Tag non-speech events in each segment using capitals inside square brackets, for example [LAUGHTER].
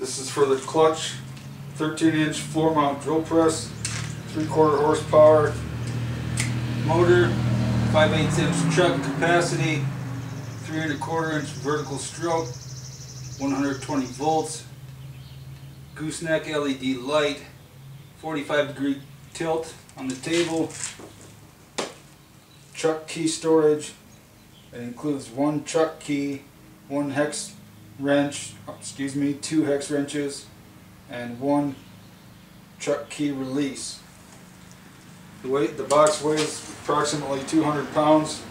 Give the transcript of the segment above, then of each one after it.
This is for the Klutch, 13 inch floor mount drill press, 3 quarter horsepower motor, 5 8 inch chuck capacity, 3 and a quarter inch vertical stroke, 120 volts, gooseneck LED light, 45 degree tilt on the table, chuck key storage. It includes one chuck key, one hex wrench, excuse me, two hex wrenches, and one chuck key release. The weight, the box weighs approximately 200 pounds.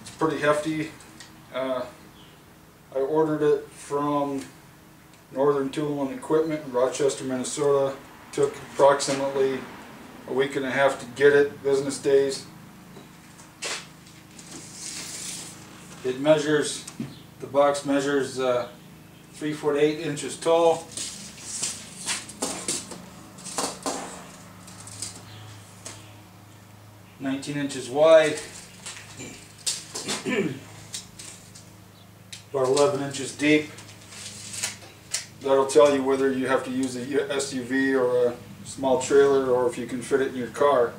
It's pretty hefty. Uh, I ordered it from Northern Tool and Equipment in Rochester, Minnesota. Took approximately a week and a half to get it, business days. It measures, the box measures uh, 3 foot 8 inches tall. Nineteen inches wide. About eleven inches deep. That'll tell you whether you have to use a SUV or a small trailer or if you can fit it in your car.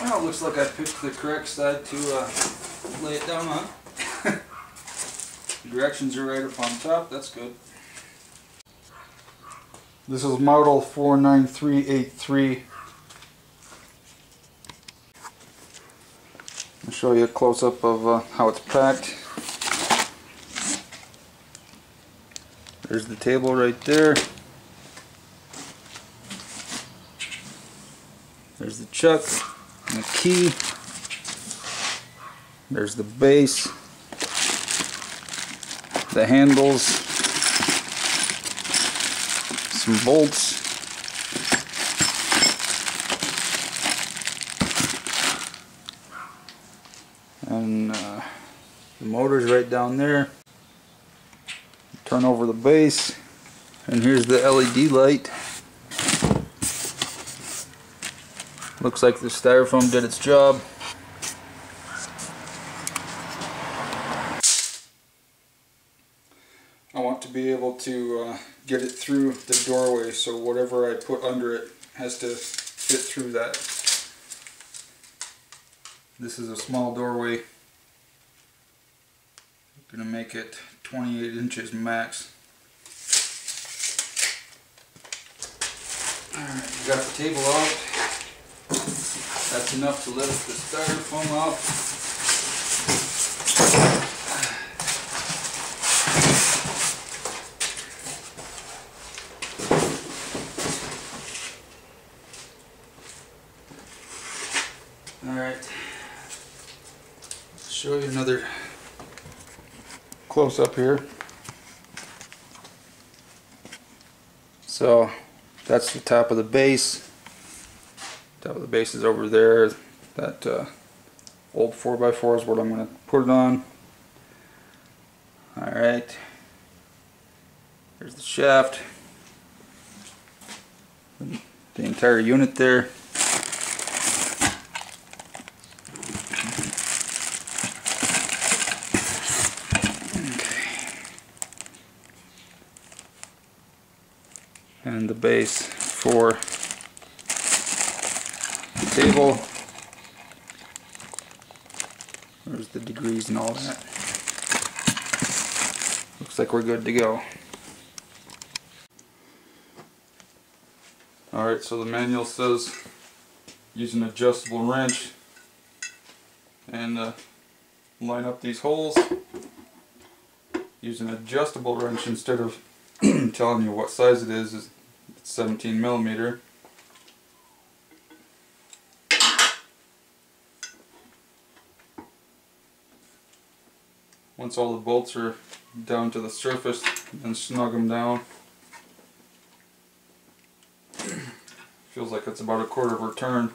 Well, it looks like I picked the correct side to uh, lay it down on. [LAUGHS] Directions are right up on top, that's good. This is model 49383. I'll show you a close-up of uh, how it's packed. There's the table right there. There's the chuck the key. There's the base, the handles, some bolts. And uh, the motor's right down there. Turn over the base, and here's the LED light. Looks like the styrofoam did its job. I want to be able to uh, get it through the doorway so whatever I put under it has to fit through that. This is a small doorway. Gonna make it 28 inches max. Alright, got the table out. That's enough to lift the styrofoam off. Alright. Show you another close up here. So that's the top of the base. The base is over there. That uh, old 4x4 is what I'm going to put it on. Alright. There's the shaft. The entire unit there. Okay. And the base for table. There's the degrees and all that. Looks like we're good to go. Alright, so the manual says use an adjustable wrench and uh, line up these holes. Use an adjustable wrench instead of [CLEARS THROAT] telling you what size it is. It's 17 millimeter. once all the bolts are down to the surface and snug them down. Feels like it's about a quarter of a turn.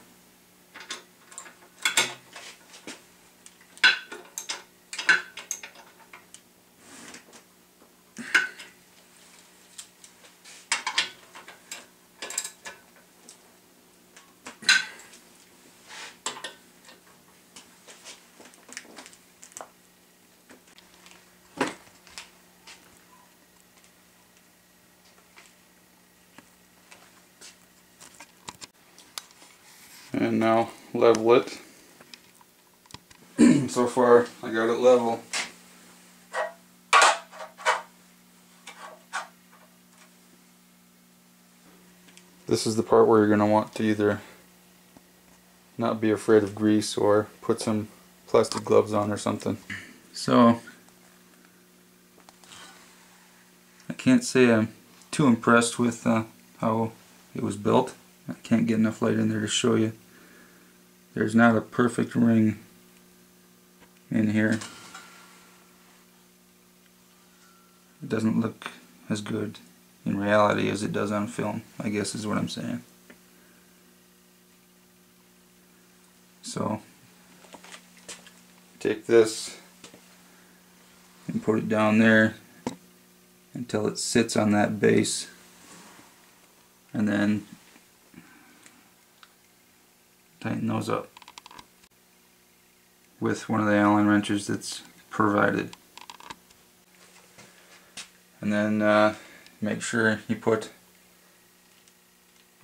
And now level it. [CLEARS THROAT] so far I got it level. This is the part where you're going to want to either not be afraid of grease or put some plastic gloves on or something. So I can't say I'm too impressed with uh, how it was built. I can't get enough light in there to show you. There's not a perfect ring in here. It doesn't look as good in reality as it does on film, I guess is what I'm saying. So, take this and put it down there until it sits on that base and then tighten those up with one of the Allen wrenches that's provided. And then uh, make sure you put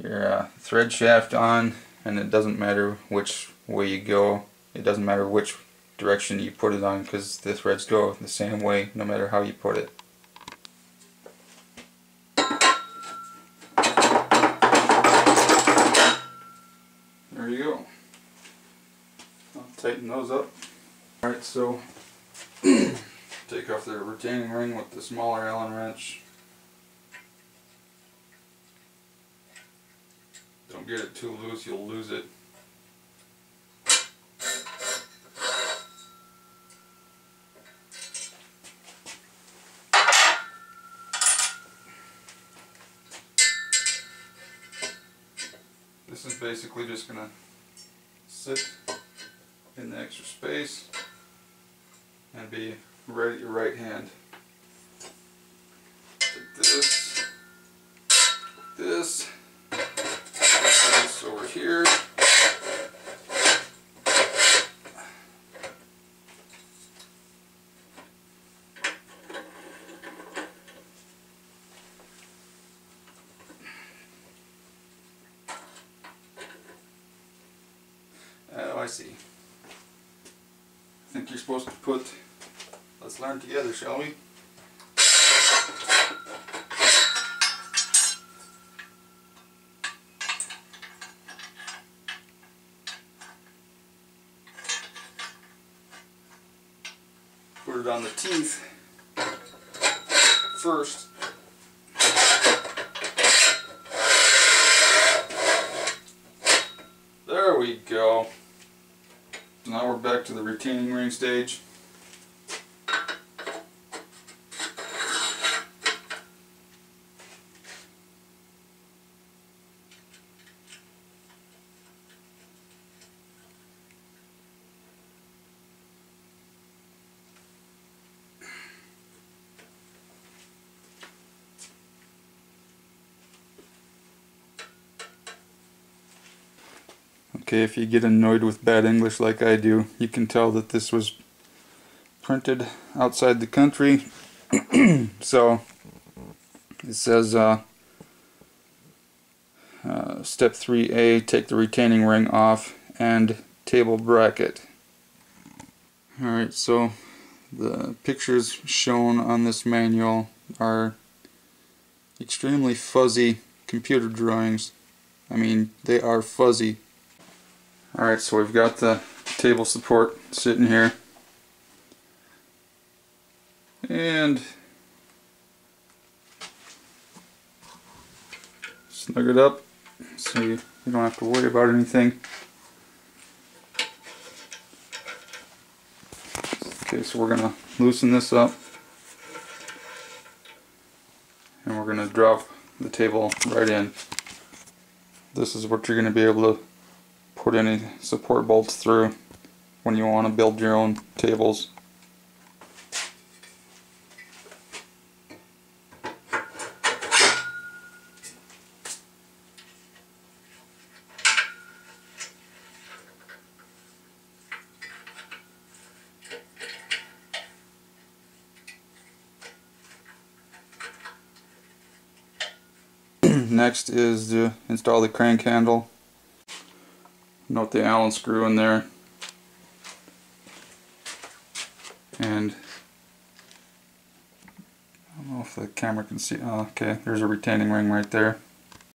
your uh, thread shaft on and it doesn't matter which way you go. It doesn't matter which direction you put it on because the threads go the same way no matter how you put it. Tighten those up. Alright, so [CLEARS THROAT] take off the retaining ring with the smaller Allen wrench. Don't get it too loose, you'll lose it. This is basically just going to sit in the extra space and be right at your right hand. Take this, this, this over here. Oh, I see you're supposed to put, let's learn together, shall we? Put it on the teeth first. There we go. Now we're back to the retaining ring stage. Okay, if you get annoyed with bad English like I do, you can tell that this was printed outside the country. [CLEARS THROAT] so, it says uh, uh, step 3A, take the retaining ring off and table bracket. Alright, so the pictures shown on this manual are extremely fuzzy computer drawings. I mean, they are fuzzy. Alright, so we've got the table support sitting here. And snug it up so you, don't have to worry about anything. Okay, so we're going to loosen this up. And we're going to drop the table right in. this is what you're going to be able to put any support bolts through when you want to build your own tables. [CLEARS THROAT] Next is to install the crank handle. Note the Allen screw in there. And I don't know if the camera can see. Oh, okay, there's a retaining ring right there.